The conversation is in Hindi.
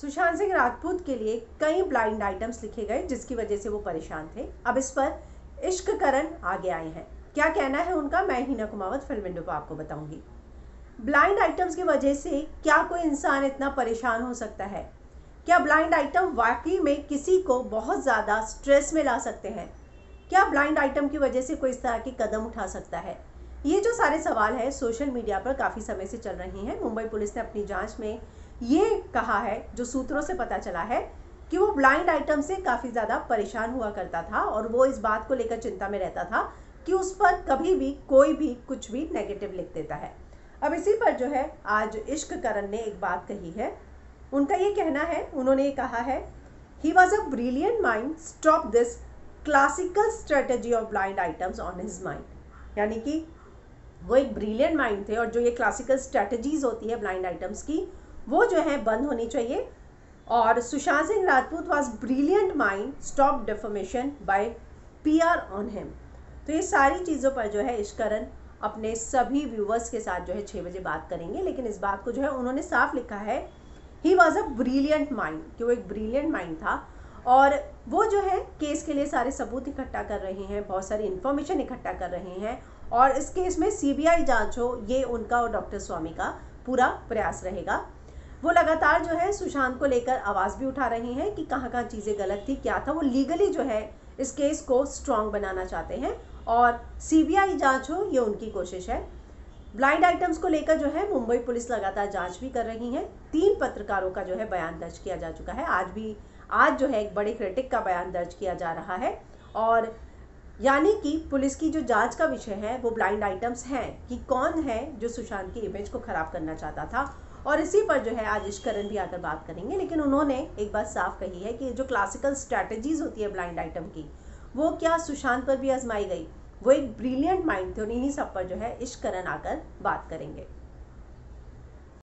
सुशांत सिंह राजपूत के लिए कई ब्लाइंड आइटम्स लिखे गए, जिसकी वजह से वो परेशान थे। अब इस पर इश्क करण आगे आए हैं। क्या कहना है उनका? मैं हीना कुमावत, फ़िल्म इंडो पर आपको बताऊँगी। ब्लाइंड आइटम्स की वजह से क्या कोई इंसान इतना परेशान हो सकता है? क्या ब्लाइंड आइटम वाकई में किसी को बहुत ज़्यादा स्ट्रेस में ला सकते हैं? क्या ब्लाइंड आइटम की वजह से कोई इस तरह के कदम उठा सकता है? ये जो सारे सवाल है, सोशल मीडिया पर काफ़ी समय से चल रहे हैं। मुंबई पुलिस ने अपनी जाँच में ये कहा है, जो सूत्रों से पता चला है, कि वो ब्लाइंड आइटम से काफ़ी ज़्यादा परेशान हुआ करता था और वो इस बात को लेकर चिंता में रहता था कि उस पर कभी भी, कोई भी कुछ भी नेगेटिव लिख देता है। अब इसी पर जो है, आज इश्क करण ने एक बात कही है। उनका ये कहना है, उन्होंने ये कहा है ही was a brilliant mind stop this classical strategy of blind items on his mind यानी कि वो एक ब्रिलियंट माइंड थे और जो ये क्लासिकल स्ट्रेटजीज होती है ब्लाइंड आइटम्स की वो जो है बंद होनी चाहिए। और Sushant Singh Rajput was brilliant mind stop deformation by PR on him तो ये सारी चीज़ों पर जो है इश्करण अपने सभी व्यूवर्स के साथ जो है छः बजे बात करेंगे। लेकिन इस बात को जो है उन्होंने साफ़ लिखा है ही वॉज़ अ ब्रिलियंट माइंड कि वो एक ब्रिलियंट माइंड था। और वो जो है केस के लिए सारे सबूत इकट्ठा कर रहे हैं, बहुत सारी इन्फॉर्मेशन इकट्ठा कर रहे हैं। और इस केस में सीबीआई जाँच हो ये उनका और डॉक्टर स्वामी का पूरा प्रयास रहेगा। वो लगातार जो है सुशांत को लेकर आवाज़ भी उठा रहे हैं कि कहाँ कहाँ चीज़ें गलत थी, क्या था। वो लीगली जो है इस केस को स्ट्रॉन्ग बनाना चाहते हैं और सीबीआई जाँच हो, ये उनकी कोशिश है। ब्लाइंड आइटम्स को लेकर जो है मुंबई पुलिस लगातार जाँच भी कर रही है। तीन पत्रकारों का जो है बयान दर्ज किया जा चुका है। आज भी, आज जो है एक बड़े क्रिटिक का बयान दर्ज किया जा रहा है और यानी कि पुलिस की जो जाँच का विषय है, वो ब्लाइंड आइटम्स हैं कि कौन है जो सुशांत की इमेज को ख़राब करना चाहता था और इसी पर जो है आज इश्करण भी आकर बात करेंगे, लेकिन उन्होंने एक बात साफ़ कही है कि जो क्लासिकल स्ट्रैटेजीज होती है ब्लाइंड आइटम की, वो क्या सुशांत पर भी आजमाई गई? वो एक ब्रिलियंट माइंड थे इन्हीं सब पर जो है इश्करण आकर बात करेंगे।